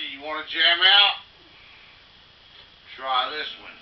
see, you want to jam out? Try this one.